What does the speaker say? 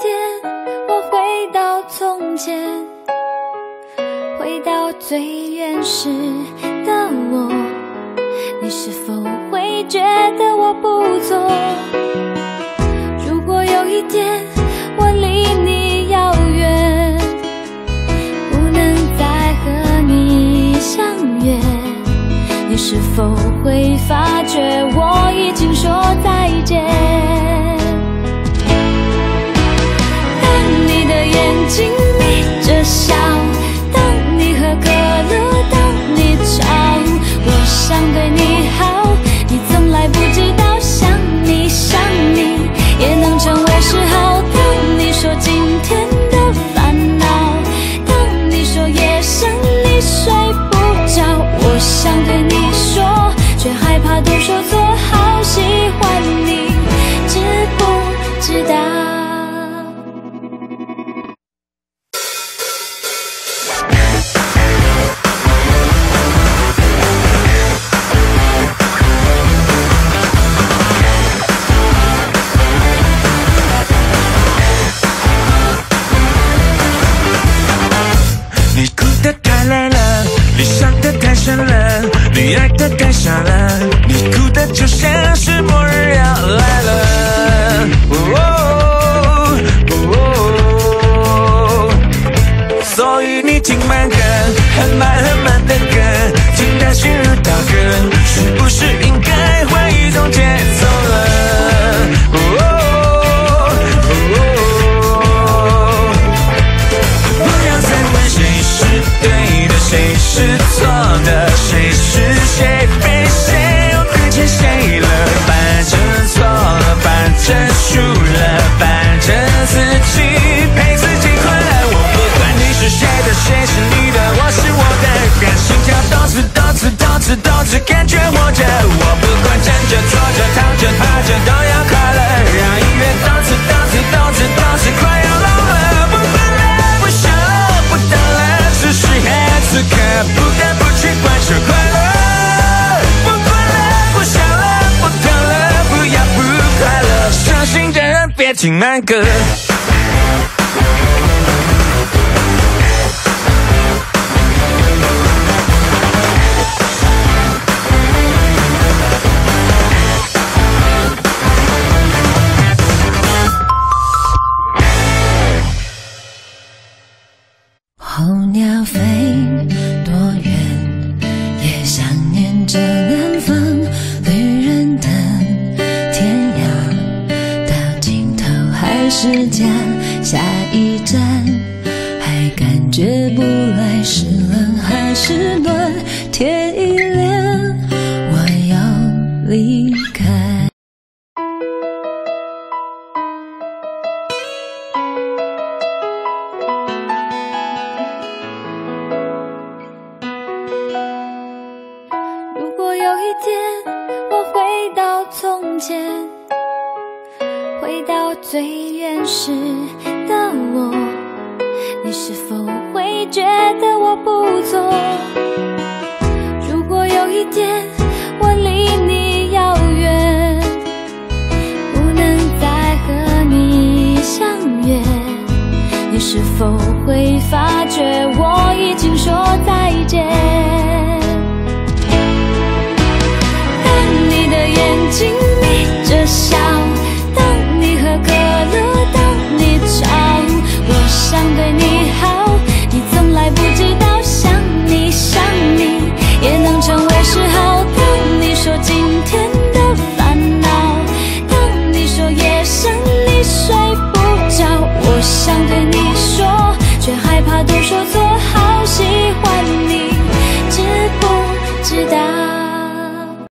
天我回到从前回到最原始的我你是否会觉得我不错如果有一天我离你遥远不能再和你相约你是否会发觉我已经说再见？沉了你爱的太傻了你哭的就像是末日要来了。哦哦哦哦所以你听慢歌很慢很慢的歌听的心如刀割是不是应该换一种节奏了？哦哦不要再问谁是对的谁是错请慢歌。候鸟飞时间，下一站还感觉不来是冷还是暖，天一亮我要离开。如果有一天我回到从前。到最原始的我你是否会觉得我不错如果有一天我离你遥远不能再和你相约你是否会发都说错